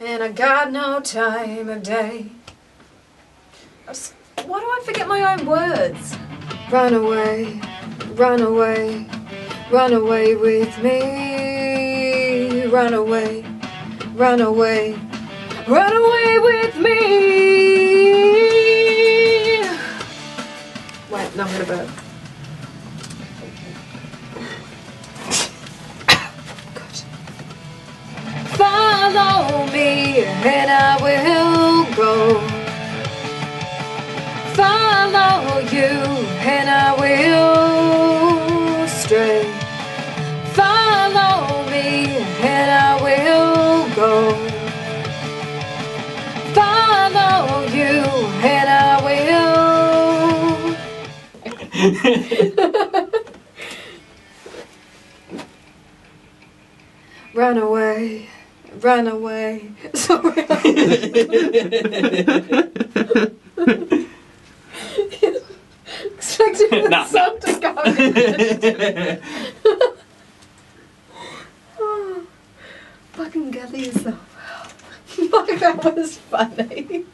and I got no time of day. Just- Why do I forget my own words? Run away, run away, run away with me. Run away, run away, run away with me. Wait, I'm gonna burp. Follow me and I will go. Follow you and I will stray. Follow me and I will go. Follow you and I will. Run away, run away. Sorry. Expecting the no. sun to go. oh, ah, fucking get yourself. Fuck, that was funny.